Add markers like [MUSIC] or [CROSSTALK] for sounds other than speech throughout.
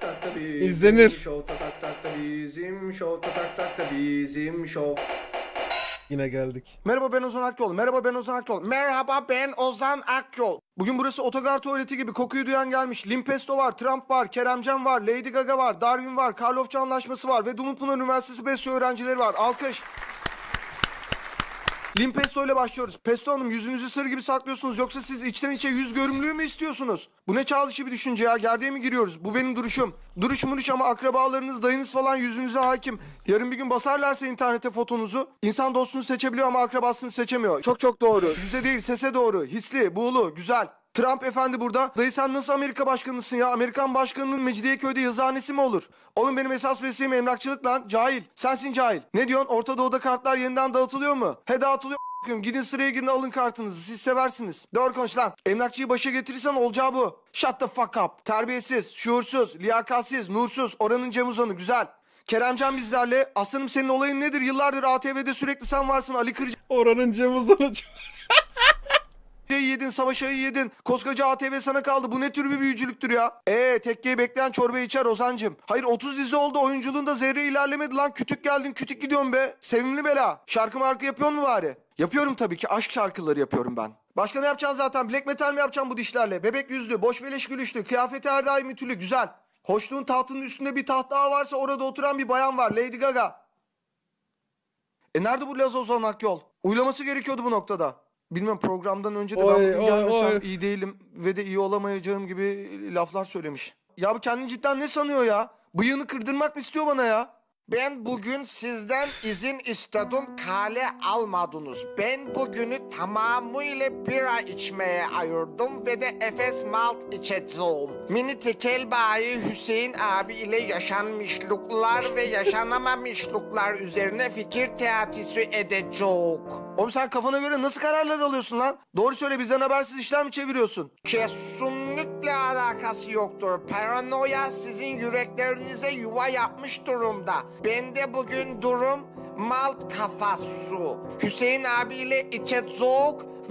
tak tak da bizim İzlenir. Show tak tak tak da bizim show tak tak tak da bizim show. Yine geldik. Merhaba ben Ozan Akyol. Merhaba ben Ozan Akyol. Merhaba ben Ozan Akyol. Bugün burası otogar tuvaleti gibi kokuyu duyan gelmiş. Limpesto var, Trump var, Keremcan var, Lady Gaga var, Darwin var, Karlofça Anlaşması var ve Dumlupınar Üniversitesi besyo öğrencileri var. Alkış. Limpesto ile başlıyoruz. Pesto Hanım yüzünüzü sır gibi saklıyorsunuz yoksa siz içten içe yüz görümlüğü mü istiyorsunuz? Bu ne çağ dışı bir düşünce ya gerdeğe mi giriyoruz? Bu benim duruşum. Duruş muruş ama akrabalarınız dayınız falan yüzünüze hakim. Yarın bir gün basarlarsa internete fotonuzu insan dostunu seçebiliyor ama akrabasını seçemiyor. Çok çok doğru. Yüze değil sese doğru. Hisli, buğulu, güzel. Trump efendi burada. Dayı sen nasıl Amerika başkanısın ya? Amerikan başkanının Mecidiyeköy'de yazıhanesi mi olur? Oğlum benim esas mesleğim emlakçılık lan. Cahil. Sensin cahil. Ne diyorsun? Orta Doğu'da kartlar yeniden dağıtılıyor mu? He dağıtılıyor. Gidin sıraya girin alın kartınızı. Siz seversiniz. Doğru konuş lan. Emlakçıyı başa getirirsen olacağı bu. Shut the fuck up. Terbiyesiz, şuursuz, liyakatsiz, nursuz. Oranın Cem Uzan'ı. Güzel. Keremcan bizlerle. Aslanım senin olayın nedir? Yıllardır ATV'de sürekli sen varsın. Ali Kırcı Oranın Cem Uzan'ı [LAUGHS] yedin, savaş ayı yedin. Koskoca ATV sana kaldı. Bu ne tür bir büyücülüktür ya? Ee, tekkeyi bekleyen çorba içer Ozancım. Hayır 30 dizi oldu. Oyunculuğunda zerre ilerlemedi lan. Kütük geldin, kütük gidiyorsun be. Sevimli bela. Şarkı markı yapıyor mu bari? Yapıyorum tabii ki. Aşk şarkıları yapıyorum ben. Başka ne yapacaksın zaten? Black metal mi yapacaksın bu dişlerle? Bebek yüzlü, boş beleş gülüşlü, kıyafeti her daim ütülü, güzel. Hoşluğun tahtının üstünde bir taht daha varsa orada oturan bir bayan var. Lady Gaga. E nerede bu Laz Ozan Akyol? Uylaması gerekiyordu bu noktada. Bilmem programdan önce de Oy, ben bugün gelmesem oy. iyi değilim ve de iyi olamayacağım gibi laflar söylemiş. Ya bu kendini cidden ne sanıyor ya? Bıyığını kırdırmak mı istiyor bana ya? Ben bugün sizden izin istedim kale almadınız. Ben bugünü tamamıyla bira içmeye ayırdım ve de Efes Malt içeceğim. Mini tekel bayi Hüseyin abi ile yaşanmışlıklar ve yaşanamamışlıklar üzerine fikir teatisi edeceğim. Oğlum sen kafana göre nasıl kararlar alıyorsun lan? Doğru söyle bizden habersiz işler mi çeviriyorsun? Kesinlikle alakası yoktur. Paranoya sizin yüreklerinize yuva yapmış durumda. Ben de bugün durum malt kafası. Hüseyin abiyle içeceğiz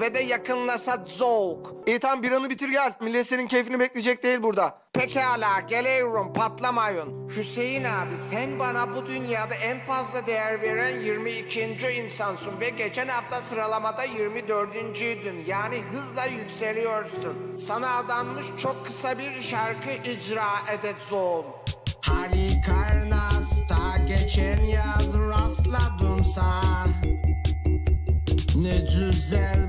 ve de yakınlaşacağız. İyi tamam bir anı bitir gel. Millet senin keyfini bekleyecek değil burada. Pekala geliyorum patlamayın. Hüseyin abi sen bana bu dünyada en fazla değer veren 22. insansın ve geçen hafta sıralamada 24.'ydün. Yani hızla yükseliyorsun. Sana adanmış çok kısa bir şarkı icra edeceğim. Halikarnas'ta geçen yaz rastladım sana. Ne güzel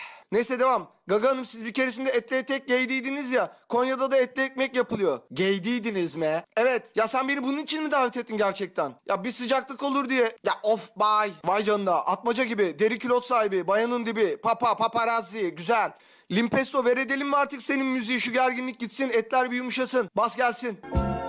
Neyse devam. Gaga Hanım siz bir keresinde etli etek gaydiydiniz ya. Konya'da da etli ekmek yapılıyor. Gaydiydiniz mi? Evet. Ya sen beni bunun için mi davet ettin gerçekten? Ya bir sıcaklık olur diye. Ya of bay. Vay canına. Atmaca gibi. Deri kilot sahibi. Bayanın dibi. Papa paparazzi. Güzel. Limpesto ver edelim mi artık senin müziği? Şu gerginlik gitsin. Etler bir yumuşasın. Bas gelsin. Neden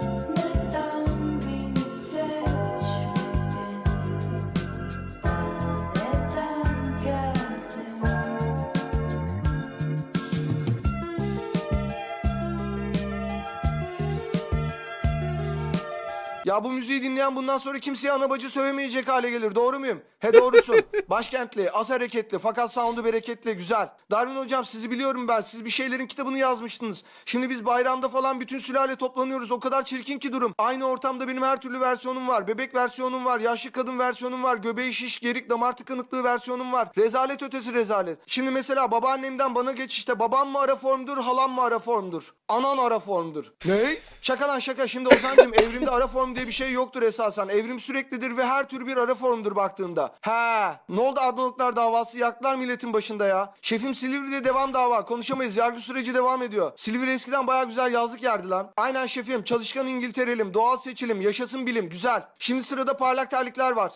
Ya bu müziği dinleyen bundan sonra kimseye ana bacı sövemeyecek hale gelir. Doğru muyum? He doğrusun. [LAUGHS] Başkentli, az hareketli fakat sound'u bereketli, güzel. Darwin hocam sizi biliyorum ben. Siz bir şeylerin kitabını yazmıştınız. Şimdi biz bayramda falan bütün sülale toplanıyoruz. O kadar çirkin ki durum. Aynı ortamda benim her türlü versiyonum var. Bebek versiyonum var. Yaşlı kadın versiyonum var. Göbeği şiş, gerik, damar tıkanıklığı versiyonum var. Rezalet ötesi rezalet. Şimdi mesela babaannemden bana geç işte. Babam mı ara formdur, halam mı ara formdur? Anan ara formdur. Ne? Şaka lan şaka. Şimdi Ozan'cığım evrimde ara form diye bir şey yoktur esasen. Evrim süreklidir ve her tür bir ara formdur baktığında. Ha, ne oldu Adnoluklar davası yaktılar milletin başında ya. Şefim Silivri'de devam dava. Konuşamayız. Yargı süreci devam ediyor. Silivri eskiden baya güzel yazlık yerdi lan. Aynen şefim. Çalışkan İngilterelim. Doğal seçilim. Yaşasın bilim. Güzel. Şimdi sırada parlak terlikler var.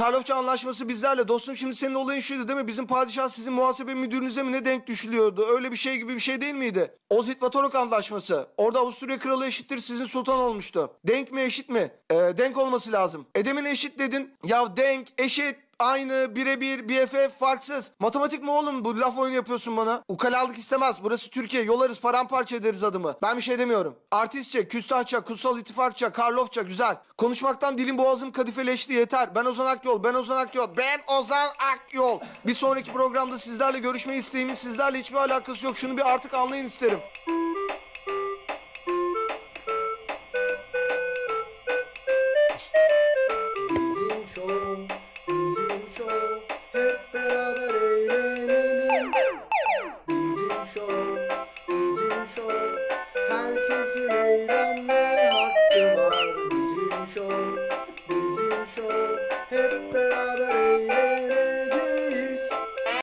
Karlofça anlaşması bizlerle. Dostum şimdi senin olayın şuydu değil mi? Bizim padişah sizin muhasebe müdürünüze mi ne denk düşülüyordu? Öyle bir şey gibi bir şey değil miydi? Ozit Vatorok anlaşması. Orada Avusturya kralı eşittir sizin sultan olmuştu. Denk mi eşit mi? Ee, denk olması lazım. Edemin eşit dedin. Ya denk, eşit, Aynı, birebir, BFF, farksız. Matematik mi oğlum bu laf oyunu yapıyorsun bana? Ukalalık istemez. Burası Türkiye. Yolarız, paramparça ederiz adımı. Ben bir şey demiyorum. Artistçe, küstahça, kutsal ittifakça, Karlofça güzel. Konuşmaktan dilim boğazım kadifeleşti yeter. Ben Ozan Akyol, ben Ozan Akyol, ben Ozan Akyol. Bir sonraki programda sizlerle görüşme isteğimin sizlerle hiçbir alakası yok. Şunu bir artık anlayın isterim.